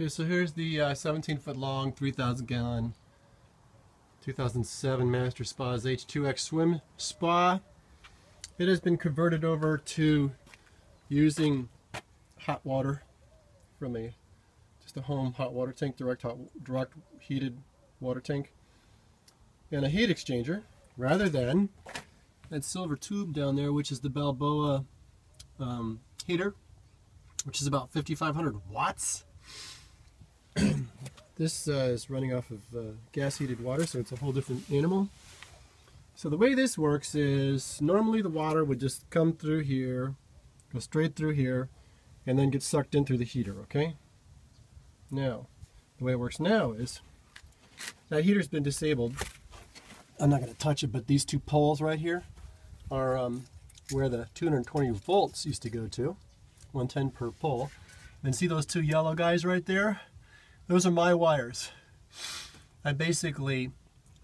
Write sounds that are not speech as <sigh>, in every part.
Okay, so here's the uh, 17 foot long, 3,000 gallon 2007 Master Spas H2X Swim Spa. It has been converted over to using hot water from a just a home hot water tank, direct hot, direct heated water tank, and a heat exchanger rather than that silver tube down there, which is the Balboa um, heater, which is about 5,500 watts. This uh, is running off of uh, gas heated water, so it's a whole different animal. So the way this works is normally the water would just come through here, go straight through here, and then get sucked in through the heater, okay? Now, the way it works now is that heater's been disabled. I'm not going to touch it, but these two poles right here are um, where the 220 volts used to go to, 110 per pole. And see those two yellow guys right there? Those are my wires. I basically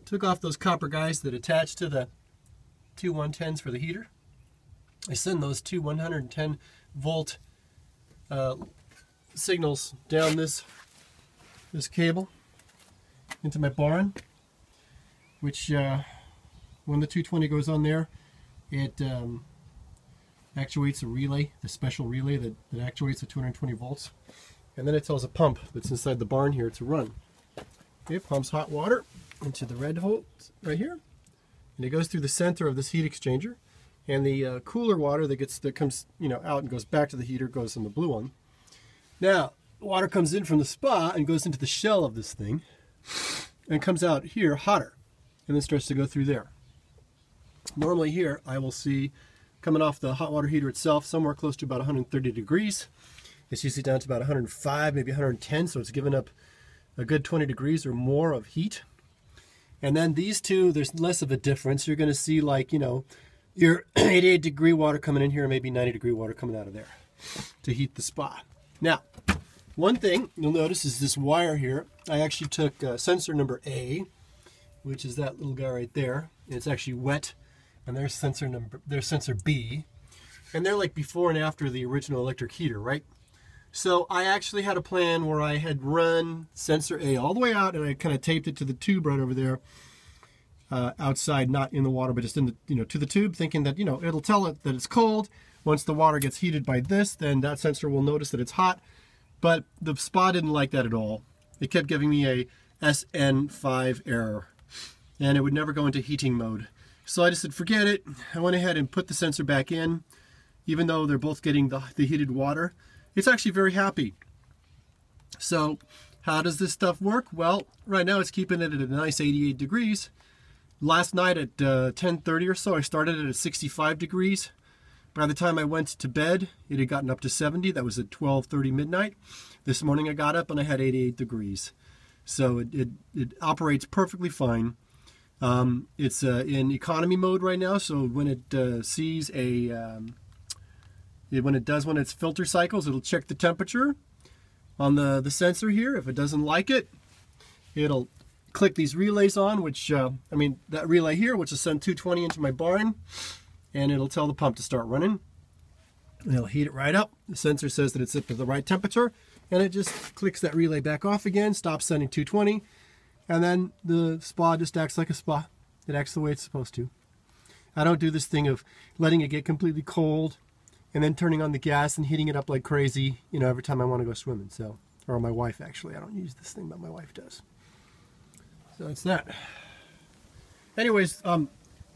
took off those copper guys that attach to the two 110s for the heater. I send those two 110 volt uh, signals down this this cable into my barn, which uh, when the 220 goes on there, it um, actuates a relay, the special relay that, that actuates the 220 volts. And then it tells a pump that's inside the barn here to run. It pumps hot water into the red hole right here. And it goes through the center of this heat exchanger. And the uh, cooler water that gets that comes you know out and goes back to the heater goes in the blue one. Now, water comes in from the spa and goes into the shell of this thing and comes out here hotter and then starts to go through there. Normally here I will see coming off the hot water heater itself somewhere close to about 130 degrees. It's usually down to about 105, maybe 110, so it's giving up a good 20 degrees or more of heat. And then these two, there's less of a difference. You're going to see like, you know, your <clears throat> 88 degree water coming in here, maybe 90 degree water coming out of there to heat the spa. Now, one thing you'll notice is this wire here. I actually took uh, sensor number A, which is that little guy right there. It's actually wet. And there's sensor number, there's sensor B. And they're like before and after the original electric heater, right? So I actually had a plan where I had run sensor A all the way out and I kind of taped it to the tube right over there uh, outside, not in the water, but just in the, you know, to the tube thinking that, you know, it'll tell it that it's cold. Once the water gets heated by this, then that sensor will notice that it's hot. But the spa didn't like that at all. It kept giving me a SN5 error and it would never go into heating mode. So I just said, forget it. I went ahead and put the sensor back in, even though they're both getting the, the heated water it's actually very happy. So how does this stuff work? Well, right now it's keeping it at a nice 88 degrees. Last night at uh, 10.30 or so, I started it at 65 degrees. By the time I went to bed, it had gotten up to 70. That was at 12.30 midnight. This morning I got up and I had 88 degrees. So it, it, it operates perfectly fine. Um, it's uh, in economy mode right now, so when it uh, sees a um, when it does one of its filter cycles, it'll check the temperature on the, the sensor here. If it doesn't like it, it'll click these relays on, which, uh, I mean, that relay here, which will send 220 into my barn, and it'll tell the pump to start running. It'll heat it right up. The sensor says that it's up to the right temperature, and it just clicks that relay back off again, stops sending 220, and then the spa just acts like a spa. It acts the way it's supposed to. I don't do this thing of letting it get completely cold and then turning on the gas and heating it up like crazy, you know, every time I want to go swimming. So, or my wife actually. I don't use this thing, but my wife does. So that's that. Anyways, um,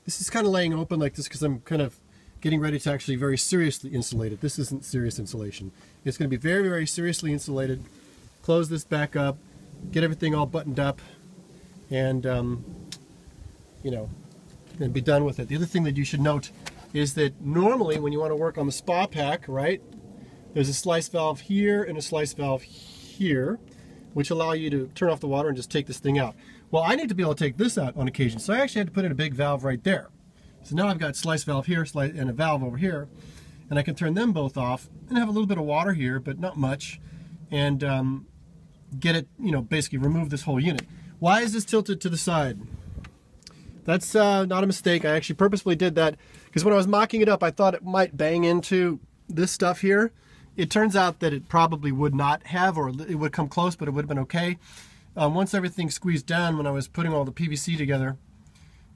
this is kind of laying open like this because I'm kind of getting ready to actually very seriously insulate it. This isn't serious insulation. It's going to be very, very seriously insulated. Close this back up, get everything all buttoned up, and um, you know, and be done with it. The other thing that you should note is that normally when you want to work on the spa pack, right, there's a slice valve here and a slice valve here, which allow you to turn off the water and just take this thing out. Well, I need to be able to take this out on occasion, so I actually had to put in a big valve right there. So now I've got slice valve here and a valve over here, and I can turn them both off and have a little bit of water here, but not much, and um, get it, you know, basically remove this whole unit. Why is this tilted to the side? That's uh, not a mistake. I actually purposefully did that because when I was mocking it up, I thought it might bang into this stuff here. It turns out that it probably would not have, or it would come close, but it would have been okay. Um, once everything squeezed down, when I was putting all the PVC together,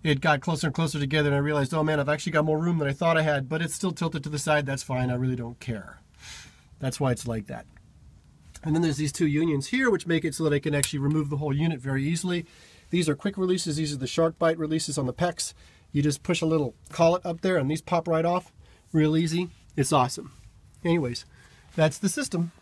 it got closer and closer together, and I realized, oh man, I've actually got more room than I thought I had, but it's still tilted to the side. That's fine. I really don't care. That's why it's like that. And then there's these two unions here, which make it so that I can actually remove the whole unit very easily. These are quick releases. These are the SharkBite releases on the PEX. You just push a little collet up there, and these pop right off real easy. It's awesome. Anyways, that's the system.